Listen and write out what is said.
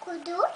Kudur.